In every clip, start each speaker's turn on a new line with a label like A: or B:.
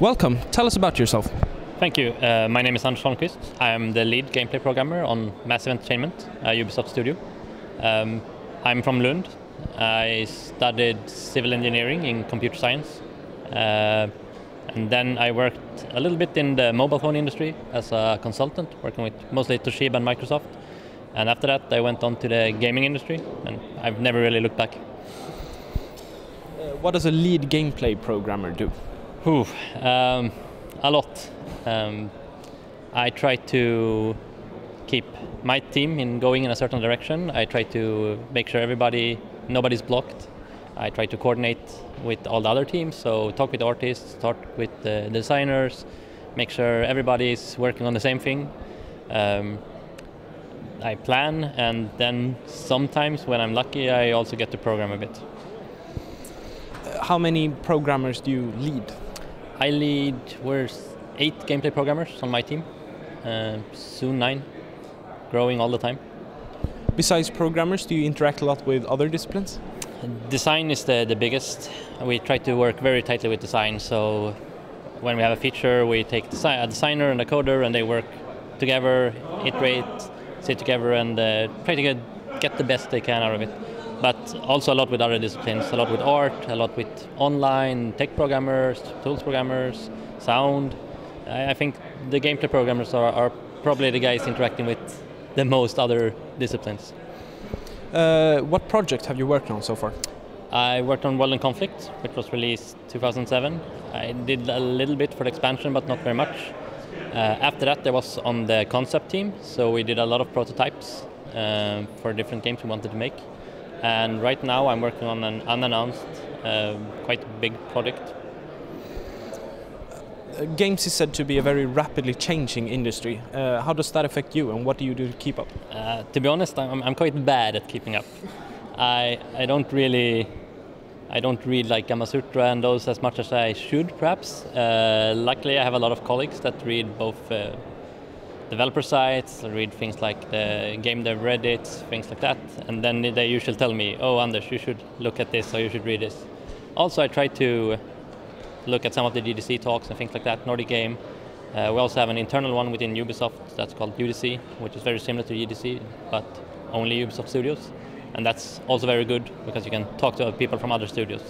A: Welcome. Tell us about yourself.
B: Thank you. Uh, my name is Anders Holmquist. I am the lead gameplay programmer on Massive Entertainment, uh, Ubisoft studio. Um, I'm from Lund. I studied civil engineering in computer science. Uh, and then I worked a little bit in the mobile phone industry as a consultant, working with mostly Toshiba and Microsoft. And after that, I went on to the gaming industry, and I've never really looked back.
A: Uh, what does a lead gameplay programmer do?
B: Whew, um, a lot. Um, I try to keep my team in going in a certain direction. I try to make sure everybody, nobody's blocked. I try to coordinate with all the other teams, so talk with artists, talk with the designers, make sure everybody is working on the same thing. Um, I plan, and then sometimes when I'm lucky, I also get to program a bit.
A: How many programmers do you lead?
B: I lead, we're eight gameplay programmers on my team, uh, soon nine, growing all the time.
A: Besides programmers, do you interact a lot with other disciplines?
B: Design is the, the biggest. We try to work very tightly with design, so when we have a feature, we take a designer and a coder and they work together, iterate, sit together and uh, try to get, get the best they can out of it but also a lot with other disciplines, a lot with art, a lot with online tech programmers, tools programmers, sound. I, think the gameplay programmers are, are, probably the guys interacting with the most other disciplines.
A: Uh, what project have you worked on so far?
B: I worked on World in Conflict, which was released 2007. I did a little bit for the expansion, but not very much. Uh, after that, I was on the concept team, so we did a lot of prototypes uh, for different games we wanted to make. And right now I'm working on an unannounced, uh, quite big project.
A: Uh, games is said to be a very rapidly changing industry. Uh, how does that affect you and what do you do to keep up?
B: Uh, to be honest, I'm, I'm quite bad at keeping up. I, I don't really I don't read like Gamasutra and those as much as I should, perhaps. Uh, luckily, I have a lot of colleagues that read both uh, developer sites, read things like the game dev Reddits, things like that, and then they usually tell me, oh Anders, you should look at this or you should read this. Also, I try to look at some of the GDC talks and things like that, Nordic Game. Uh, we also have an internal one within Ubisoft that's called UDC, which is very similar to GDC, but only Ubisoft studios. And that's also very good because you can talk to people from other studios.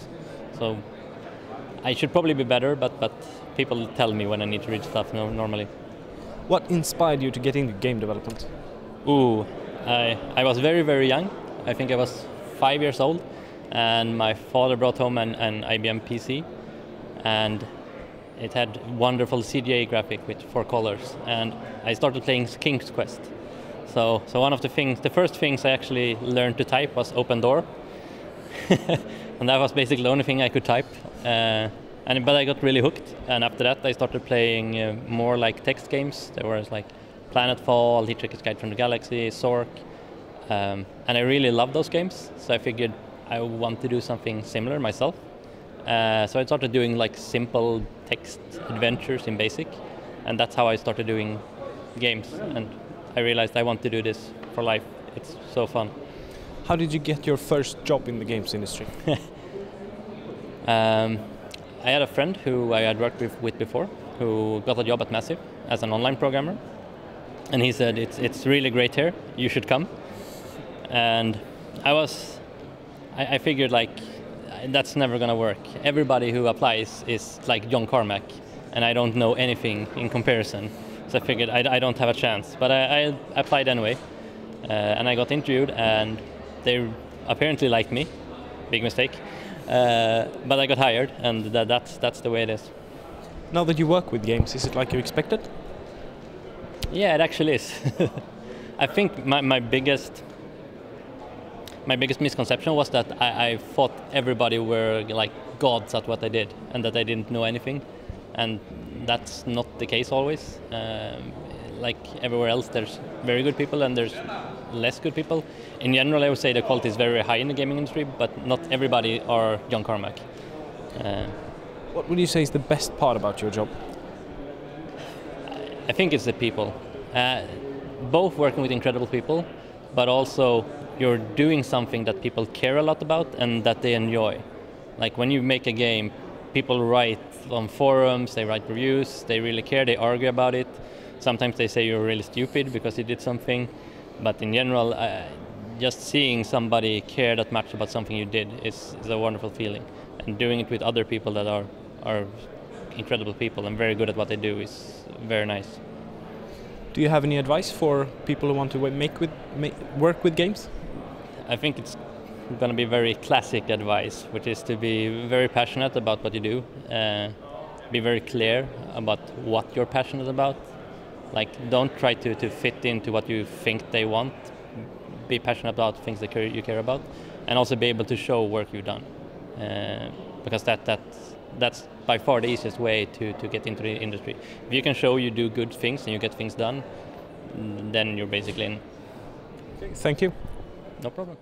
B: So I should probably be better, but, but people tell me when I need to read stuff normally.
A: What inspired you to get into game development?
B: Ooh, I, I was very, very young. I think I was five years old, and my father brought home an, an IBM PC, and it had wonderful CGA graphic with four colors, and I started playing King's Quest. So, so one of the things, the first things I actually learned to type was open door, and that was basically the only thing I could type. Uh, and but I got really hooked, and after that I started playing uh, more like text games. There was like Planetfall, Hitchhiker's Guide from the Galaxy, Zork, um, and I really loved those games. So I figured I want to do something similar myself. Uh, so I started doing like simple text adventures in BASIC, and that's how I started doing games. And I realized I want to do this for life. It's so fun.
A: How did you get your first job in the games industry?
B: um, I had a friend who I had worked with, with before who got a job at Massive as an online programmer. And he said, it's, it's really great here, you should come. And I was, I, I figured like, that's never gonna work. Everybody who applies is like John Carmack, and I don't know anything in comparison. So I figured I, I don't have a chance. But I, I applied anyway, uh, and I got interviewed, and they apparently liked me. Big mistake. Uh, but I got hired, and that, that's that's the way it is.
A: Now that you work with games, is it like you expected?
B: Yeah, it actually is. I think my, my biggest my biggest misconception was that I, I, thought everybody were like gods at what they did, and that I didn't know anything, and that's not the case always. Um, like everywhere else, there's very good people and there's less good people. In general, I would say the quality is very high in the gaming industry, but not everybody are John Carmack. Uh,
A: what would you say is the best part about your job?
B: I think it's the people. Uh, both working with incredible people, but also you're doing something that people care a lot about and that they enjoy. Like when you make a game, people write on forums, they write reviews, they really care, they argue about it. Sometimes they say you're really stupid because you did something, but in general, uh, just seeing somebody care that much about something you did is, is, a wonderful feeling. And doing it with other people that are, are incredible people and very good at what they do is very nice.
A: Do you have any advice for people who want to make with make, work with games?
B: I think it's going to be very classic advice, which is to be very passionate about what you do, uh, be very clear about what you're passionate about. Like, don't try to, to fit into what you think they want. Be passionate about things that you care about, and also be able to show work you've done, uh, because that that that's by far the easiest way to, to get into the industry. If you can show you do good things and you get things done, then you're basically in.
A: Okay, thank you.
B: No problem.